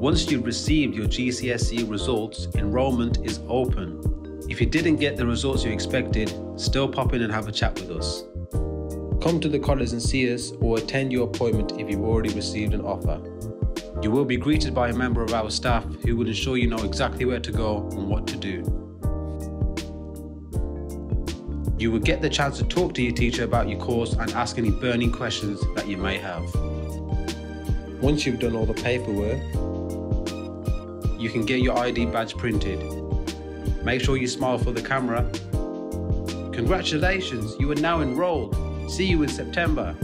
Once you've received your GCSE results, enrolment is open. If you didn't get the results you expected, still pop in and have a chat with us. Come to the college and see us or attend your appointment if you've already received an offer. You will be greeted by a member of our staff who will ensure you know exactly where to go and what to do. You will get the chance to talk to your teacher about your course and ask any burning questions that you may have. Once you've done all the paperwork, you can get your ID badge printed. Make sure you smile for the camera. Congratulations, you are now enrolled. See you in September.